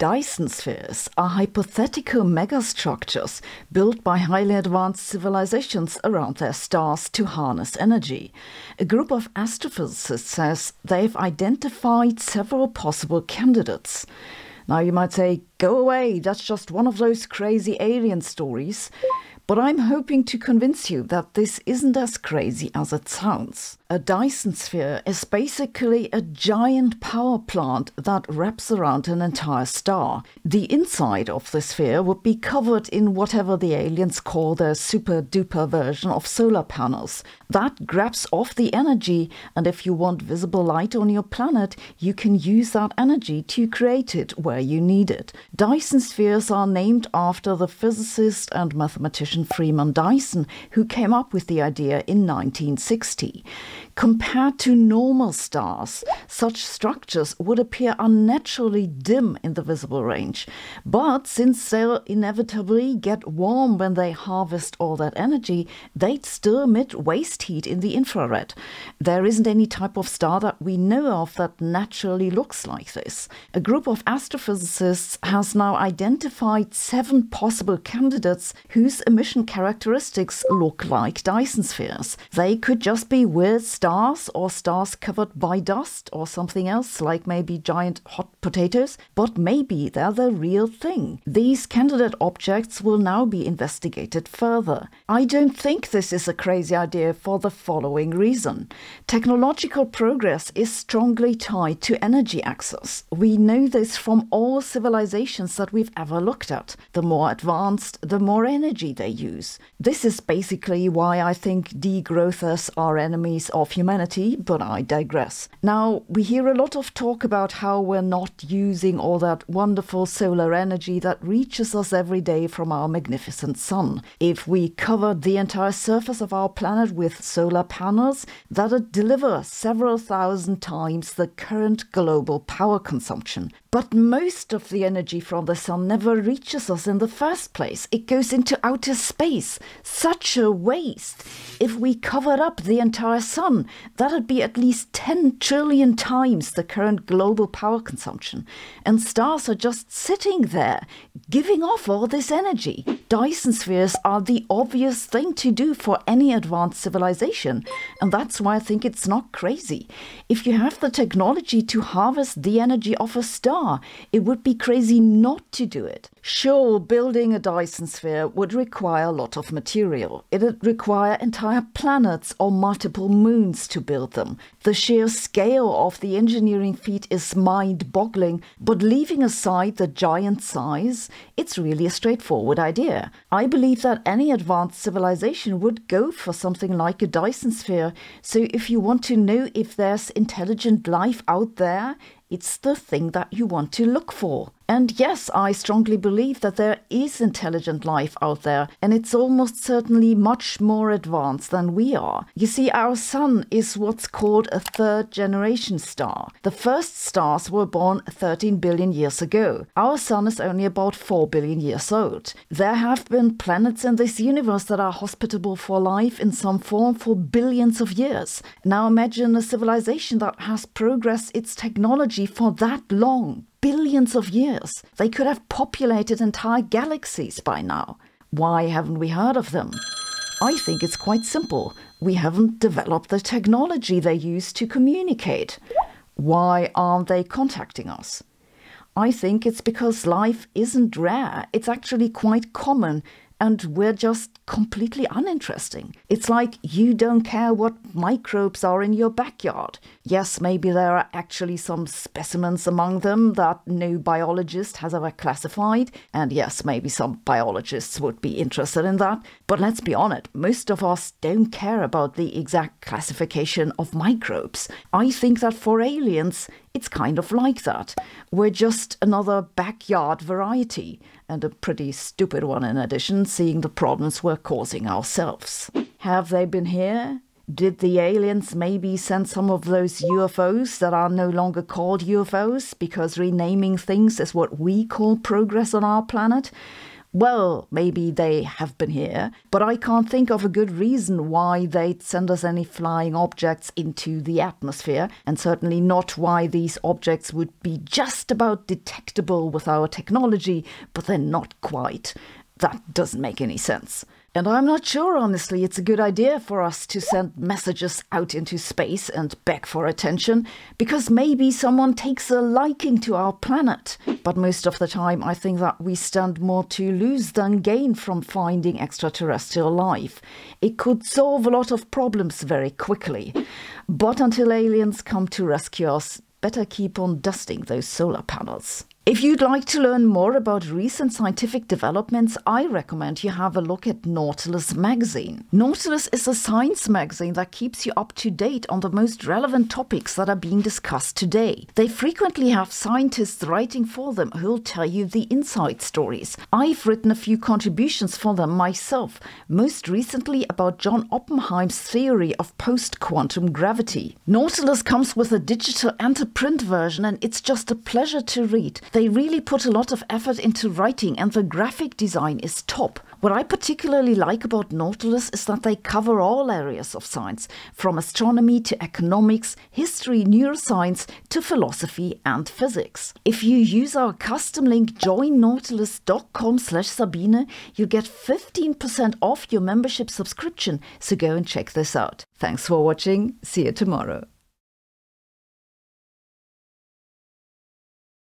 Dyson spheres are hypothetical megastructures built by highly advanced civilizations around their stars to harness energy. A group of astrophysicists says they've identified several possible candidates. Now you might say, go away, that's just one of those crazy alien stories. But I'm hoping to convince you that this isn't as crazy as it sounds. A Dyson sphere is basically a giant power plant that wraps around an entire star. The inside of the sphere would be covered in whatever the aliens call their super duper version of solar panels. That grabs off the energy, and if you want visible light on your planet, you can use that energy to create it where you need it. Dyson spheres are named after the physicist and mathematician Freeman Dyson, who came up with the idea in 1960. Compared to normal stars, such structures would appear unnaturally dim in the visible range. But since they'll inevitably get warm when they harvest all that energy, they'd still emit waste heat in the infrared. There isn't any type of star that we know of that naturally looks like this. A group of astrophysicists has now identified seven possible candidates whose emission characteristics look like Dyson spheres. They could just be weird stars or stars covered by dust or something else, like maybe giant hot potatoes, but maybe they're the real thing. These candidate objects will now be investigated further. I don't think this is a crazy idea for the following reason. Technological progress is strongly tied to energy access. We know this from all civilizations that we've ever looked at. The more advanced, the more energy they use. This is basically why I think degrowthers are enemies of humanity, but I digress. Now, we hear a lot of talk about how we're not using all that wonderful solar energy that reaches us every day from our magnificent sun. If we covered the entire surface of our planet with solar panels, that'd deliver several thousand times the current global power consumption. But most of the energy from the sun never reaches us in the first place. It goes into outer space. Such a waste. If we covered up the entire sun, that'd be at least 10 trillion times the current global power consumption. And stars are just sitting there, giving off all this energy. Dyson spheres are the obvious thing to do for any advanced civilization. And that's why I think it's not crazy. If you have the technology to harvest the energy of a star, it would be crazy not to do it. Sure, building a Dyson sphere would require a lot of material. It'd require entire planets or multiple moons to build them. The sheer scale of the engineering feat is mind boggling, but leaving aside the giant size, it's really a straightforward idea. I believe that any advanced civilization would go for something like a Dyson sphere. So if you want to know if there's intelligent life out there, it's the thing that you want to look for. And yes, I strongly believe that there is intelligent life out there, and it's almost certainly much more advanced than we are. You see, our sun is what's called a third generation star. The first stars were born 13 billion years ago. Our sun is only about 4 billion years old. There have been planets in this universe that are hospitable for life in some form for billions of years. Now imagine a civilization that has progressed its technology for that long billions of years. They could have populated entire galaxies by now. Why haven't we heard of them? I think it's quite simple. We haven't developed the technology they use to communicate. Why aren't they contacting us? I think it's because life isn't rare, it's actually quite common, and we're just completely uninteresting. It's like you don't care what microbes are in your backyard. Yes, maybe there are actually some specimens among them that no biologist has ever classified, and yes, maybe some biologists would be interested in that. But let's be honest, most of us don't care about the exact classification of microbes. I think that for aliens, it's kind of like that. We're just another backyard variety, and a pretty stupid one in addition, seeing the problems we're causing ourselves. Have they been here? Did the aliens maybe send some of those UFOs that are no longer called UFOs because renaming things is what we call progress on our planet? Well, maybe they have been here, but I can't think of a good reason why they'd send us any flying objects into the atmosphere, and certainly not why these objects would be just about detectable with our technology, but then not quite. That doesn't make any sense. And I'm not sure, honestly, it's a good idea for us to send messages out into space and beg for attention, because maybe someone takes a liking to our planet. But most of the time, I think that we stand more to lose than gain from finding extraterrestrial life. It could solve a lot of problems very quickly. But until aliens come to rescue us, better keep on dusting those solar panels. If you'd like to learn more about recent scientific developments, I recommend you have a look at Nautilus magazine. Nautilus is a science magazine that keeps you up to date on the most relevant topics that are being discussed today. They frequently have scientists writing for them who'll tell you the inside stories. I've written a few contributions for them myself, most recently about John Oppenheim's theory of post-quantum gravity. Nautilus comes with a digital and a print version and it's just a pleasure to read. They really put a lot of effort into writing, and the graphic design is top. What I particularly like about Nautilus is that they cover all areas of science, from astronomy to economics, history, neuroscience to philosophy and physics. If you use our custom link joinnautilus.com slash Sabine, you get 15% off your membership subscription, so go and check this out. Thanks for watching, see you tomorrow.